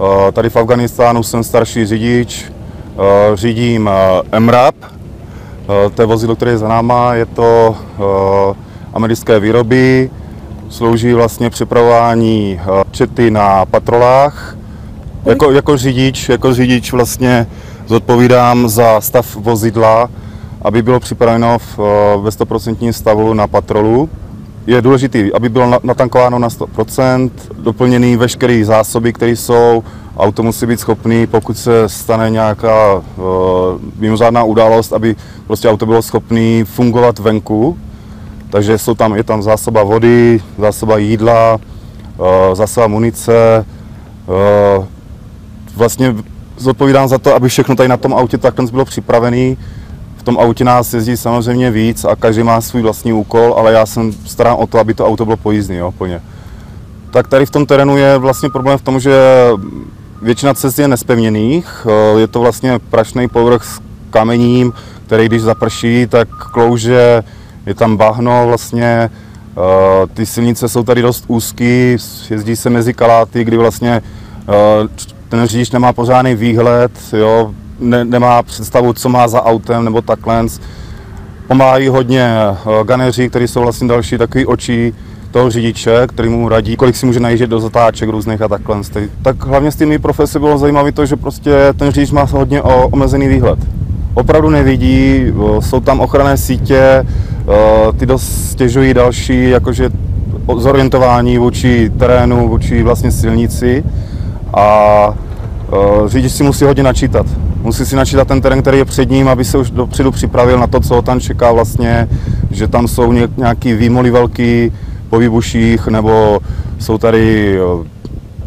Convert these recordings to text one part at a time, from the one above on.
Eh, Tady v Afganistánu jsem starší řidič, eh, řídím eh, MRAP, to je vozidlo, které je za náma, je to americké výroby, slouží vlastně připravování eh, čety na patrolách. Jako, jako řidič, jako řidič vlastně zodpovídám za stav vozidla, aby bylo připraveno v, ve 100% stavu na patrolu. Je důležité, aby bylo na- natankováno na 100%, doplněný veškeré zásoby, které jsou, auto musí být schopný, pokud se stane nějaká uh, mimořádná událost, aby prostě auto bylo schopné fungovat venku. Takže jsou tam, je tam zásoba vody, zásoba jídla, uh, zásoba munice, uh, vlastně zodpovídám za to, aby všechno tady na tom autě takhle bylo připravené. Tom autě nás jezdí samozřejmě víc a každý má svůj vlastní úkol, ale já jsem starám o to, aby to auto bylo pojízdné, jo, plně. Tak tady v tom terénu je vlastně problém v tom, že většina cest je nespevněných, eh, je to vlastně prašný povrch s kamením, který když zaprší, tak klouže, je tam bahno vlastně, eh, ty silnice jsou tady dost úzký, jezdí se mezi kaláty, kdy vlastně eh, ten řidič nemá pořádný výhled, jo, ne, nemá představu, co má za autem nebo takhle. Pomáhají hodně eh, ganeři, kteří jsou vlastně další takový oči toho řidiče, který mu radí, kolik si může najíždět do zatáček různých a takhle. Tak hlavně s těmi profesí bylo zajímavé to, že prostě ten řidič má hodně omezený výhled. Opravdu nevidí, eh, jsou tam ochranné sítě, eh, ty dost stěžují další, jakože zorientování vůči terénu, vůči vlastně silnici a řidič si musí hodně načítat. Musí si načítat ten terén, který je před ním, aby se už dopředu připravil na to, co ho tam čeká vlastně, že tam jsou ně, nějaký výmoly velký po výbuších, nebo jsou tady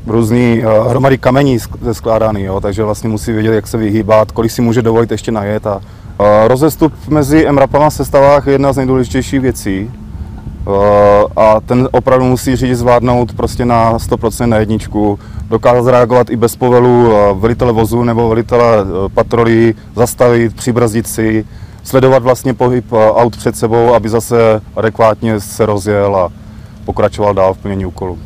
různý uh, hromady kamení sk- skládaný, jo, takže vlastně musí vědět, jak se vyhýbat, kolik si může dovolit ještě najet. A, uh, rozestup mezi MRAPama v sestavách je jedna z nejdůležitějších věcí, a ten opravdu musí řidič zvládnout prostě na 100% na jedničku, dokázat zareagovat i bez povelu uh, velitele vozu nebo velitele uh, patrolí, zastavit, přibrzdit si, sledovat vlastně pohyb aut před sebou, aby zase adekvátně se rozjel a pokračoval dál v plnění úkolu.